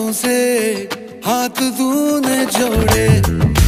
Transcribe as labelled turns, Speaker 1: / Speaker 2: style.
Speaker 1: हाथों से हाथ तूने जोड़े।